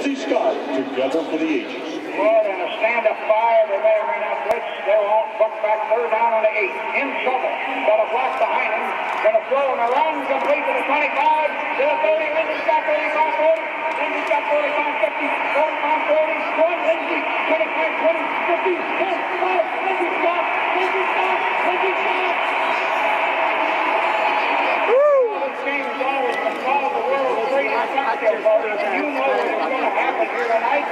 Lindsay Scott, together for the ages. Well, in a stand of five, they may or may not blitz. They'll on buck back third down on the eight. In trouble. Got a block behind him. Gonna throw and a run complete to the 25, to the 30. Lindsay's got 35, 40. Lindsay's got 45, 50, 45, 40. One, Lindsay, 25, 20, 50, 10, 5. Lindsay Scott, Lindsay Scott, Lindsay Scott. This game is always the call of the world, the greatest cocktail party. You know what is going here tonight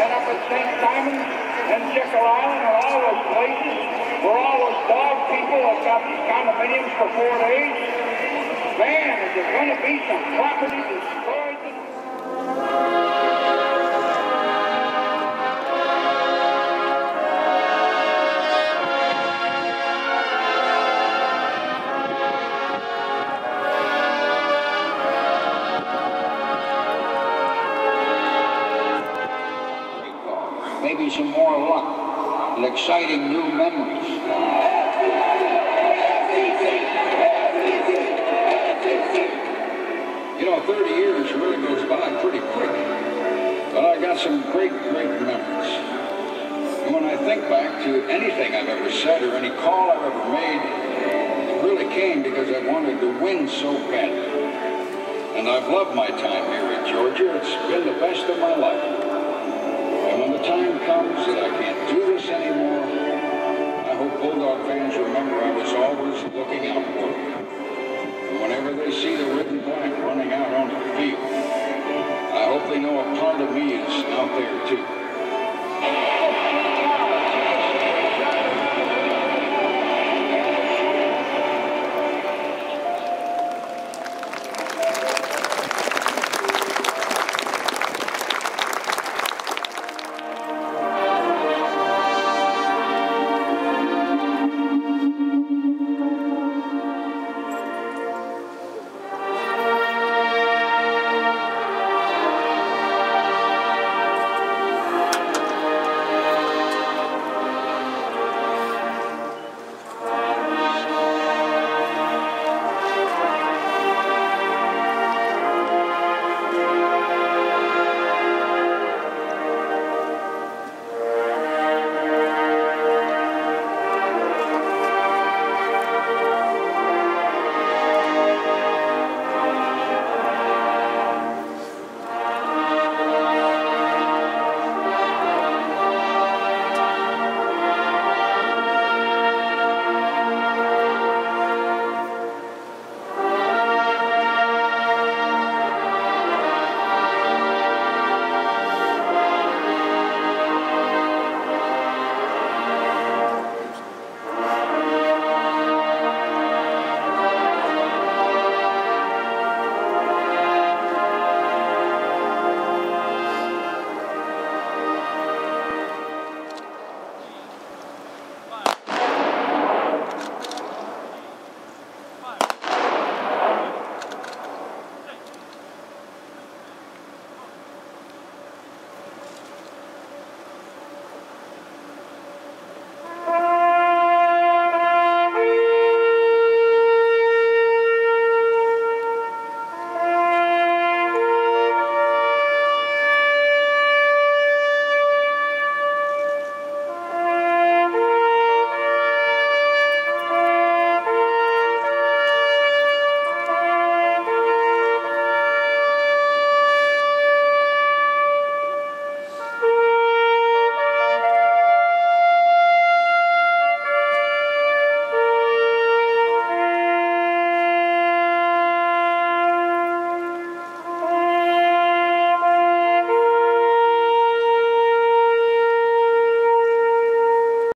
and up at St. Simon's and Jekyll Island and all those places where all those dog people have got these condominiums for four days. Man, is there going to be some property destroyed? Some more luck and exciting new memories. You know, 30 years really goes by pretty quick, but I got some great, great memories. And when I think back to anything I've ever said or any call I've ever made, it really came because I wanted to win so badly. And I've loved my time here at Georgia. It's been the best of my life. Time comes that I can't do this anymore, I hope Bulldog fans remember I was always looking out for them. And whenever they see the and black running out onto the field, I hope they know a part of me is out there too.